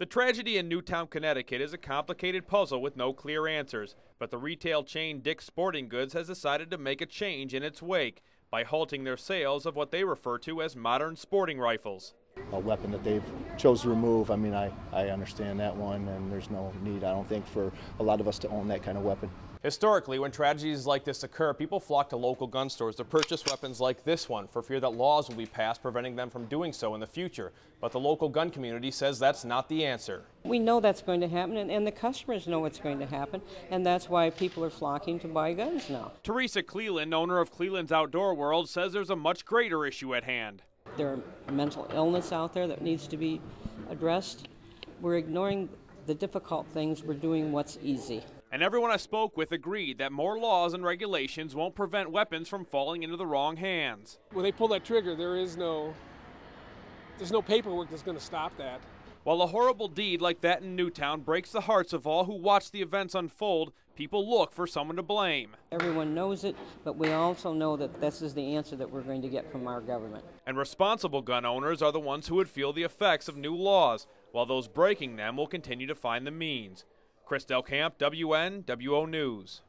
The tragedy in Newtown, Connecticut is a complicated puzzle with no clear answers, but the retail chain Dick's Sporting Goods has decided to make a change in its wake by halting their sales of what they refer to as modern sporting rifles. A weapon that they've chose to remove, I mean, I, I understand that one, and there's no need, I don't think, for a lot of us to own that kind of weapon. Historically, when tragedies like this occur, people flock to local gun stores to purchase weapons like this one for fear that laws will be passed preventing them from doing so in the future. But the local gun community says that's not the answer. We know that's going to happen, and, and the customers know it's going to happen, and that's why people are flocking to buy guns now. Teresa Cleland, owner of Cleland's Outdoor World, says there's a much greater issue at hand. There are mental illness out there that needs to be addressed. We're ignoring the difficult things, we're doing what's easy. And everyone I spoke with agreed that more laws and regulations won't prevent weapons from falling into the wrong hands. When they pull that trigger, there is no there's no paperwork that's going to stop that. While a horrible deed like that in Newtown breaks the hearts of all who watch the events unfold, people look for someone to blame. Everyone knows it, but we also know that this is the answer that we're going to get from our government. And responsible gun owners are the ones who would feel the effects of new laws, while those breaking them will continue to find the means. Chris Del Camp, WN, WO News.